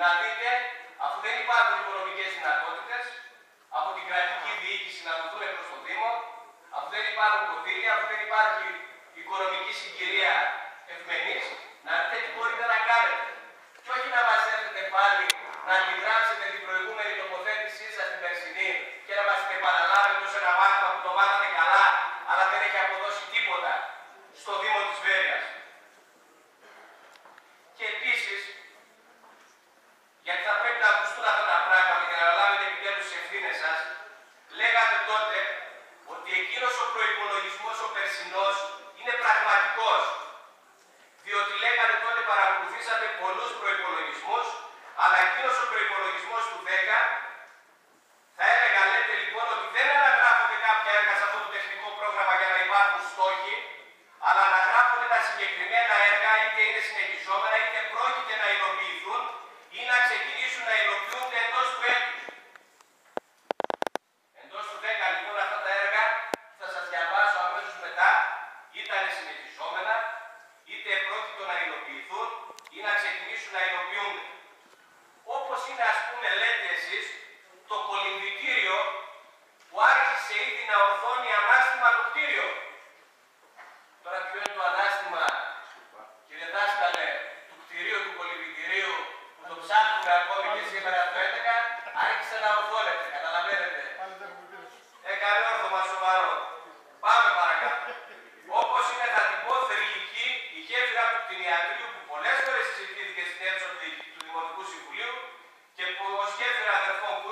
να δείτε, αφού δεν υπάρχουν οικονομικές δυνατότητες, από την κρατική διοίκηση να δοθούν προς το Δήμο, αφού δεν υπάρχουν κονδύλια, αφού δεν υπάρχει οικονομική συγκυρία ευμενής, να δείτε τι μπορείτε να κάνετε. Και όχι να μας έρθετε πάλι να αντιγράψετε την προηγούμενη τοποθέτησή σας την περσινή και να μας την παραλάβετε ως ένα μάθημα που το μάθατε καλά, αλλά δεν έχει αποδώσει τίποτα συγκεκριμένα έργα είτε είναι συνεχιζόμενα είτε πρόκειται να υλοποιηθούν ή να ξεκινήσουν να υλοποιούνται εντός του έτους. Εντός του 10 λοιπόν αυτά τα έργα που θα σας διαβάσω αμέσως μετά ήταν συνεχιζόμενα είτε πρόκειται να υλοποιηθούν ή να ξεκινήσουν να υλοποιούνται. Όπως είναι ας πούμε λέτε εσείς το κολυμβητήριο που άρχισε ήδη να ορθώνει ανάστημα το κτίριο.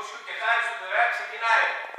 Παπαδοπαναγιώτου και χάρη στον Περά ξεκινάει.